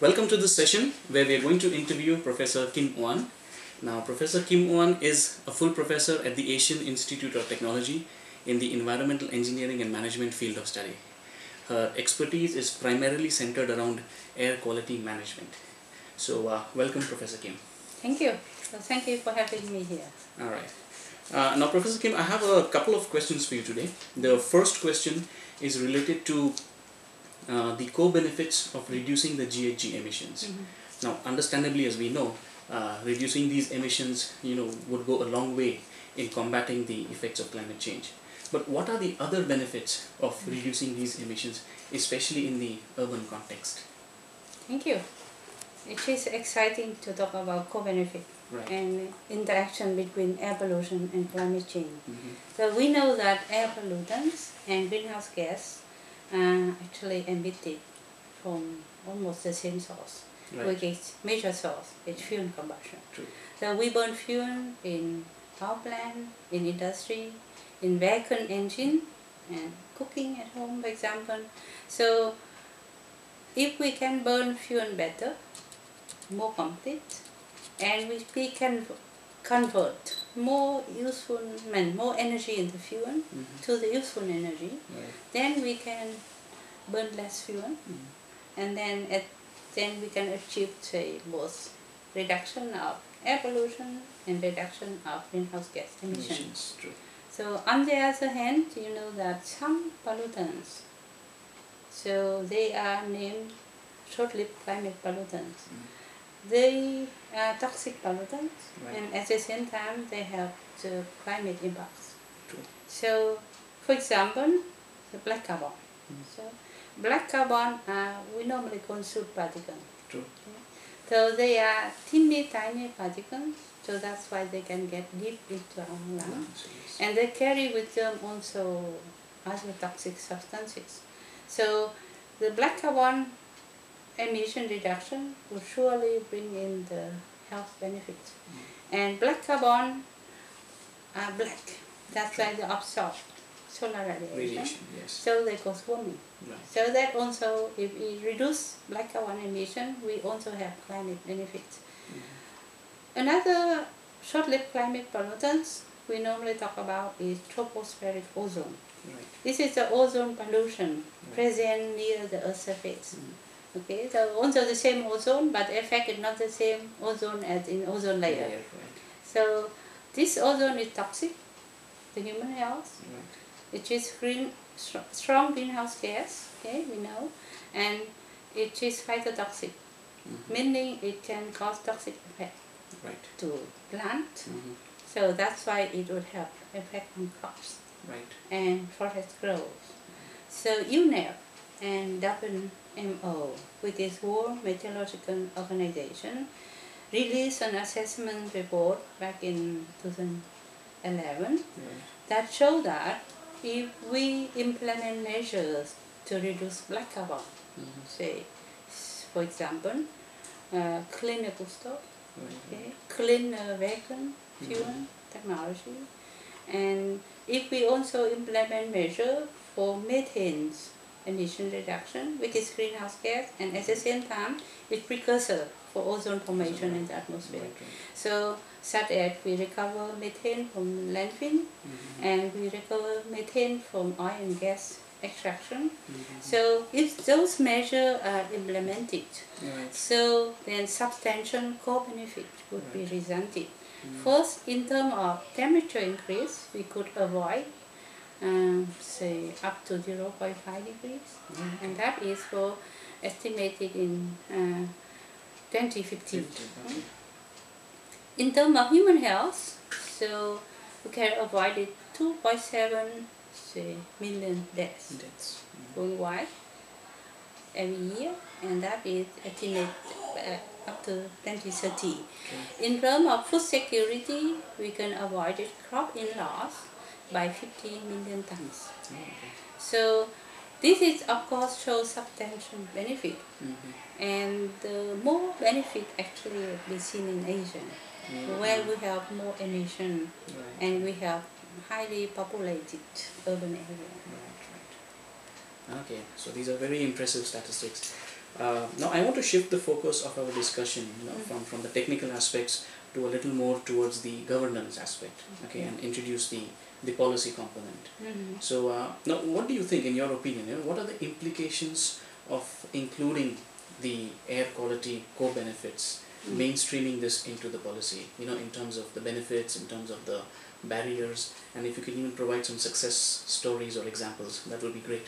Welcome to this session where we are going to interview Professor Kim Oanh. Now, Professor Kim Oanh is a full professor at the Asian Institute of Technology in the Environmental Engineering and Management field of study. Her expertise is primarily centered around air quality management. So, uh, welcome, Professor Kim. Thank you. So thank you for having me here. All right. Uh, now, Professor Kim, I have a couple of questions for you today. The first question is related to uh, the co-benefits of reducing the GHG emissions. Mhm. Now, understandably, as we know, uh, reducing these emissions, you know, would go a long way in combating the effects of climate change. But what are the other benefits of reducing these emissions, especially in the urban context? Thank you. It is exciting to talk about co-benefit Right. and interaction between air pollution and climate change. Mhm. So we know that air pollutants and greenhouse gas are actually emitted from almost the same source, Right. which is major source, it's fuel combustion. True. So we burn fuel in power plant, in industry, in vehicle engine, and cooking at home, for example. So if we can burn fuel better, more complete, and we, we can convert more useful, mean, more energy in the fuel Mhm. to the useful energy, Right. then we can burn less fuel, Mhm. and then at, then we can achieve say both reduction of air pollution and reduction of greenhouse gas emissions. Emissions. True. So on the other hand, you know that some pollutants, so they are named short-lived climate pollutants. Mm. They are toxic pollutants, Right. and at the same time they have the climate impacts. True. So, for example, the black carbon. Mm. So, black carbon are we normally soot particles. True. So they are teeny tiny particles. So that's why they can get deep into our lungs. And they carry with them also other toxic substances. So the black carbon emission reduction will surely bring in the health benefits. And black carbon are black. That's why they absorb solar radiation. Radiation. Yes. So they cause warming. Right. So that also, if we reduce black carbon emission, we also have climate benefits. Another short-lived climate pollutants we normally talk about is tropospheric ozone. Right. This is the ozone pollution Right. present near the Earth's surface. Mm. Okay, so also the same ozone, but effect is not the same ozone as in ozone layer. Yeah, right. So this ozone is toxic to human health. Right. It is green, str- strong greenhouse gas, okay, we know, and it is phytotoxic, Mhm. meaning it can cause toxic effect Right. to plant. Mhm. So that's why it would have effect on crops Right. and forest growth. So UNEP and WMO, which is World Meteorological Organization, released an assessment report back in 2011 Right. that showed that if we implement measures to reduce black carbon, Mhm. say, for example, uh, cleaner stove, Right. okay, cleaner vehicle fuel technology, and if we also implement measure for methane emission reduction, which is greenhouse gas, and at the same time, it's precursor for ozone formation in the atmosphere. Right. Right. So, such as we recover methane from landfill, Mhm. and we recover methane from oil and gas extraction. Mhm. So if those measures are implemented, Right. so then substantial co-benefit would be Right. resulted. Mhm. First, in terms of temperature increase, we could avoid, um, say, up to 0.5 degrees, Mhm. and that is for estimated in uh, 2015. Fifty, okay. In terms of human health, so we can avoid it 2.7 say, million deaths Deaths. Mhm. worldwide every year, and that is estimated uh, up to 2030. Okay. In terms of food security, we can avoid it crop in loss by 50 million tons. Okay. So this is of course shows substantial benefit, Mhm. and the more benefit actually will be seen in Asia, Mhm. where we have more emission Right. and we have highly populated urban area. Right, right. Okay, so these are very impressive statistics. Uh, now I want to shift the focus of our discussion you know, from, from the technical aspects to a little more towards the governance aspect, okay, and introduce the, the policy component. Mhm. So uh, now, what do you think, in your opinion, you know, what are the implications of including the air quality co-benefits, Mm. mainstreaming this into the policy, you know, in terms of the benefits, in terms of the barriers, and if you can even provide some success stories or examples, that would be great.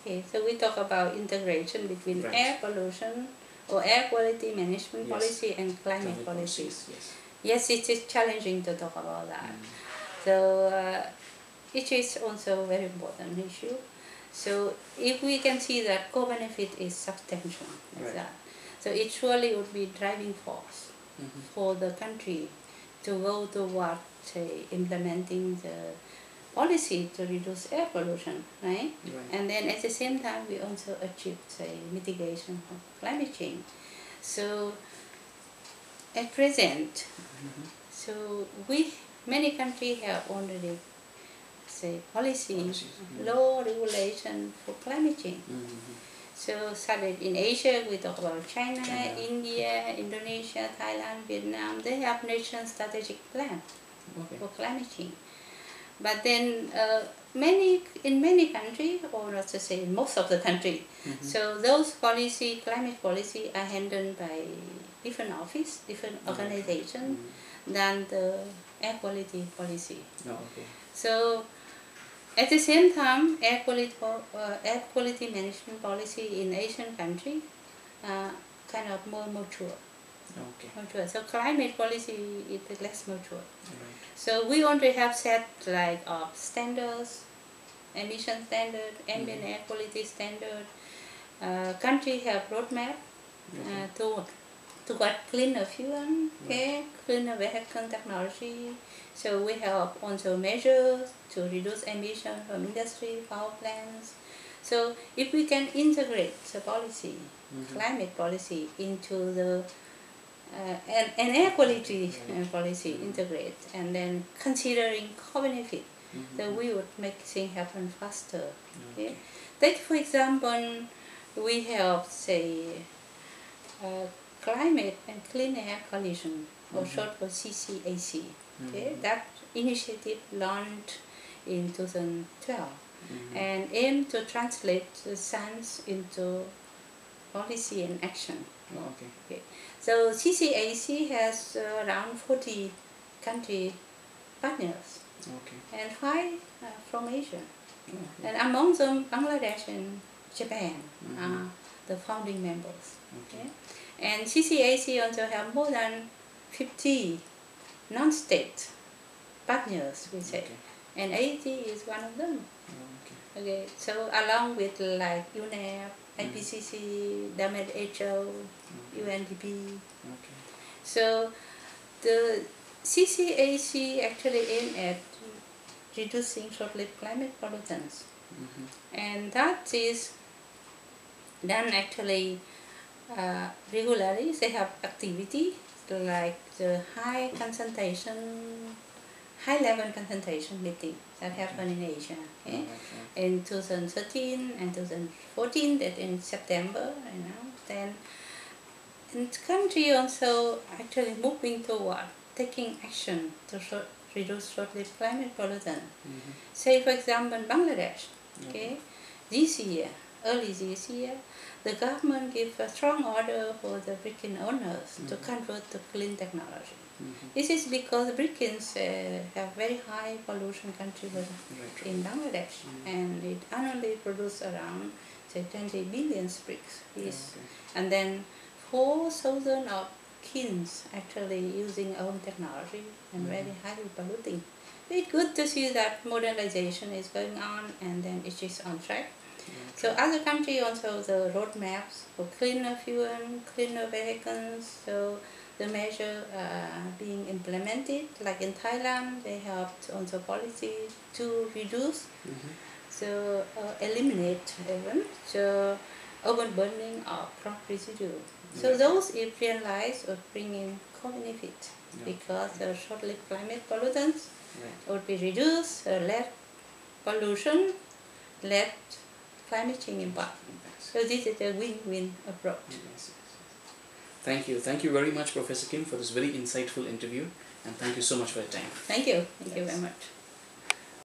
Okay, so we talk about integration between Right. air pollution or air quality management Yes. policy and climate Climate policy. policies, Yes. Yes, it is challenging to talk about that. Mm. So uh, it is also a very important issue. So if we can see that co-benefit is substantial, like Right. that. So it surely would be driving force Mhm. for the country to go toward say, implementing the policy to reduce air pollution, right? Right. And then at the same time, we also achieve say mitigation of climate change. So at present, Mhm. so we many countries have already say policy, Policies, mm. law regulation for climate change. Mhm. So started in Asia, we talk about China, China. India, Indonesia, Thailand, Vietnam. They have national strategic plan Okay. for climate change. But then uh, many in many countries, or not to say in most of the country, Mhm. so those policy, climate policy, are handled by different office, different organization Mm. than the air quality policy. Oh, okay. So at the same time, air quality, uh, air quality management policy in Asian country uh, kind of more mature. Okay. mature. So climate policy is less mature. Right. So we only have set like uh, standards, emission standard, ambient Mhm. air quality standard. Uh, country have roadmap Okay. uh, to to get cleaner fuel, okay, cleaner vehicle technology. So we have also measures to reduce emission from industry, power plants. So if we can integrate the policy, Mhm. climate policy into the uh, an, an air quality uh, Right. policy integrate and then considering co-benefit, Mhm. then we would make things happen faster. Okay. Take for example, we have say uh, climate and clean air coalition, or Mhm. short for CCAC. Okay, Mhm. that initiative launched in 2012 Mhm. and aim to translate the science into policy and action. Oh, okay. So CCAC has uh, around 40 country partners Okay. and five uh, from Asia. Okay. And among them, Bangladesh and Japan Mhm. are the founding members. Okay. And CCAC also have more than 50 non-state partners, we say. Okay. And AIT is one of them. Oh, okay. Okay, so along with like UNEP, Mhm. IPCC, WHO. UNDP. Okay. So the CCAC actually aim at reducing short-lived climate pollutants. Mhm. And that is done actually uh, regularly. They have activity like the high concentration, high level concentration meeting that happen in Asia. Okay? Alright, right. in 2013 and 2014 that in September you know then and country also actually moving toward taking action to short, reduce short-lived climate pollutant. Mhm. Say for example Bangladesh, Okay. okay, this year, early this year, the government gave a strong order for the brick owners to Mhm. convert to clean technology. Mhm. This is because brick kilns uh, have very high pollution contribution in Bangladesh Mhm. and it annually produces around say 20 billion bricks Yes. okay. and then 4,000 of kilns actually using own technology and Mhm. very highly polluting. It's good to see that modernization is going on and then it is on track. So other countries also the roadmaps for cleaner fuel, cleaner vehicles. So the measure uh, being implemented, like in Thailand, they have also policy to reduce, Mhm. so uh, eliminate even the urban burning of crop residue. So those if realized would bring in co-benefit Yeah. because the short-lived climate pollutants Right. would be reduced, uh, less pollution, less climate change impact. So this is a win-win approach. Yes, yes, yes. Thank you. Thank you very much, Professor Kim, for this very insightful interview. And thank you so much for your time. Thank you. Thank you very much.